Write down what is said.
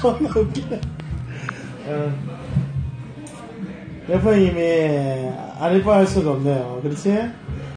존나 웃기네. 어. 래퍼님이 안 이뻐할 수가 없네요. 그렇지?